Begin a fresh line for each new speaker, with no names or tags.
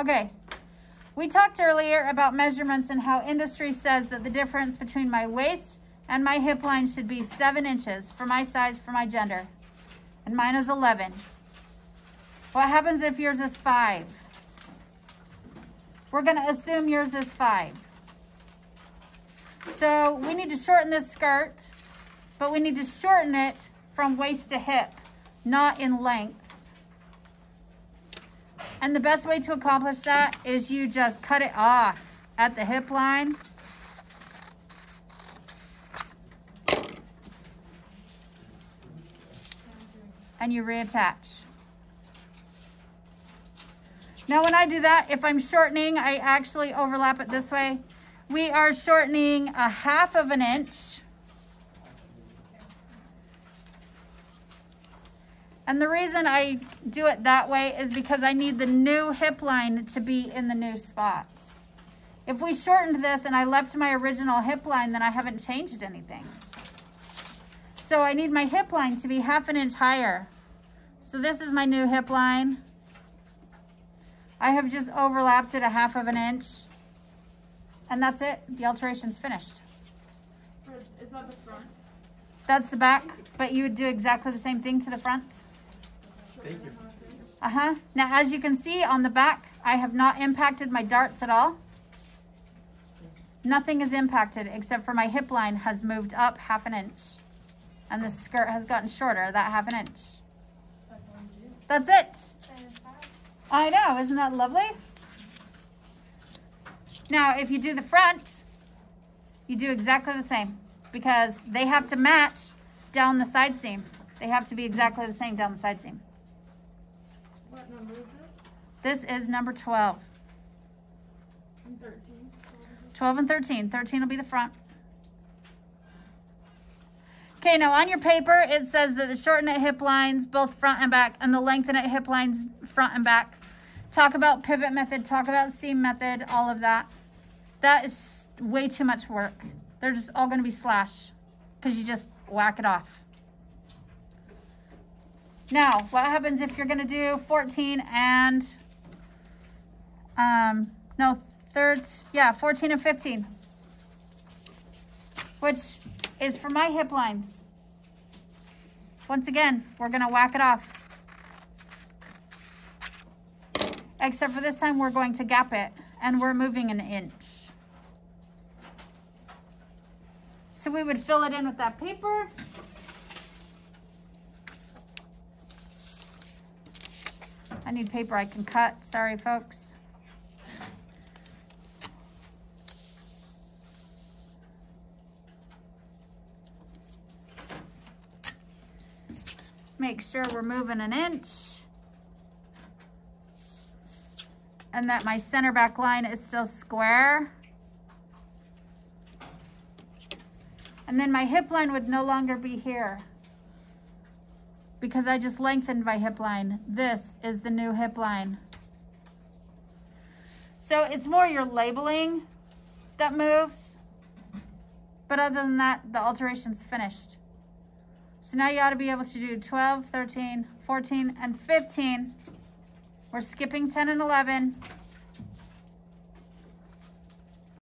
Okay, we talked earlier about measurements and how industry says that the difference between my waist and my hip line should be seven inches for my size, for my gender. And mine is 11. What happens if yours is five? We're gonna assume yours is five. So we need to shorten this skirt, but we need to shorten it from waist to hip, not in length. And the best way to accomplish that is you just cut it off at the hip line. And you reattach. Now when I do that, if I'm shortening, I actually overlap it this way. We are shortening a half of an inch. And the reason I do it that way is because I need the new hip line to be in the new spot. If we shortened this and I left my original hip line, then I haven't changed anything. So I need my hip line to be half an inch higher. So this is my new hip line. I have just overlapped it a half of an inch. And that's it. The alteration's finished.
Is that the front?
That's the back, but you would do exactly the same thing to the front.
Thank you.
Uh-huh. Now, as you can see on the back, I have not impacted my darts at all. Nothing is impacted except for my hip line has moved up half an inch. And the skirt has gotten shorter, that half an inch. That's it. I know, isn't that lovely? Now, if you do the front, you do exactly the same because they have to match down the side seam. They have to be exactly the same down the side seam.
What number is this?
This is number 12.
And 13.
12 and 13. 13 will be the front. Okay, now on your paper, it says that the shorten at hip lines, both front and back, and the lengthen at hip lines, front and back. Talk about pivot method, talk about seam method, all of that. That is way too much work. They're just all gonna be slash because you just whack it off. Now, what happens if you're gonna do 14 and, um, no, third, yeah, 14 and 15, which is for my hip lines. Once again, we're gonna whack it off. Except for this time, we're going to gap it and we're moving an inch. So we would fill it in with that paper. I need paper I can cut. Sorry, folks. Make sure we're moving an inch. And that my center back line is still square. And then my hip line would no longer be here because I just lengthened my hip line. This is the new hip line. So it's more your labeling that moves. But other than that, the alteration's finished. So now you ought to be able to do 12, 13, 14, and 15. We're skipping 10 and 11.